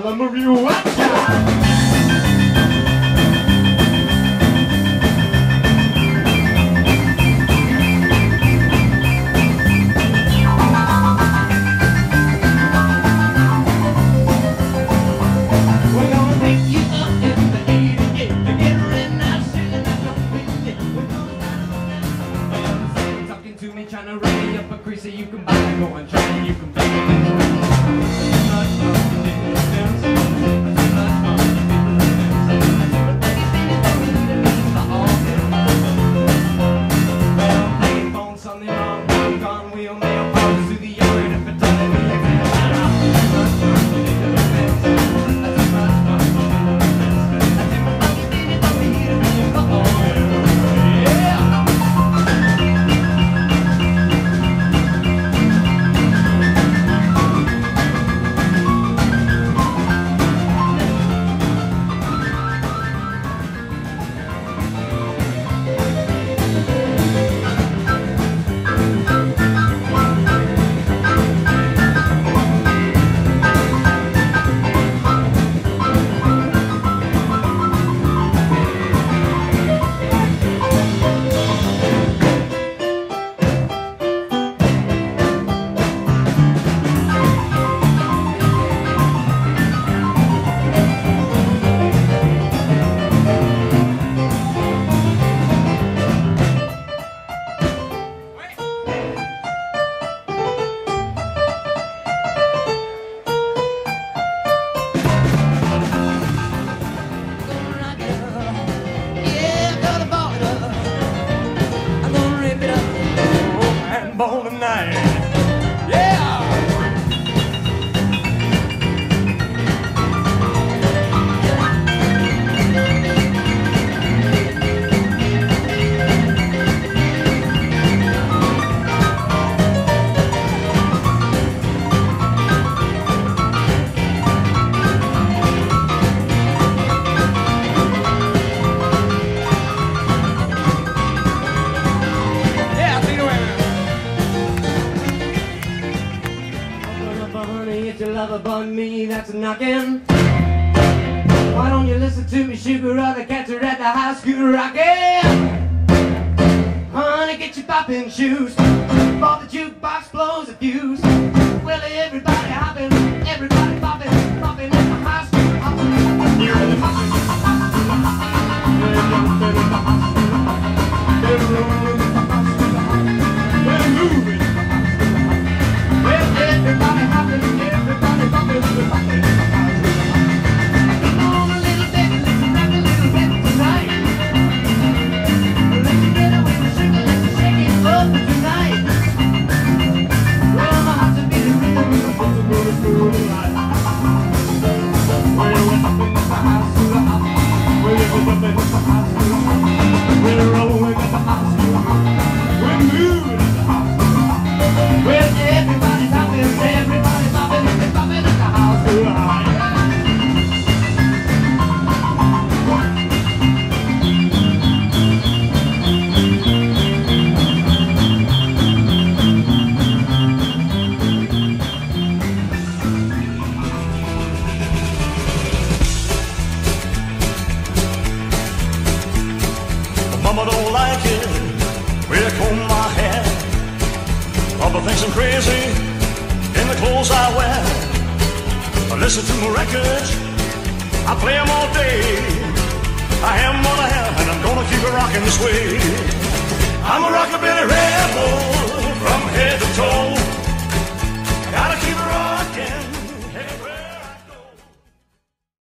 I love you. Why don't you listen to me, sugar? Other cats are at the high school rocking. Honey, get your popping shoes. Before the jukebox blows a fuse. Well, everybody hopping. things I'm crazy in the clothes I wear. I listen to my records, I play them all day. I am what I am, and I'm gonna keep it rocking this way. I'm a rockabilly rebel from head to toe.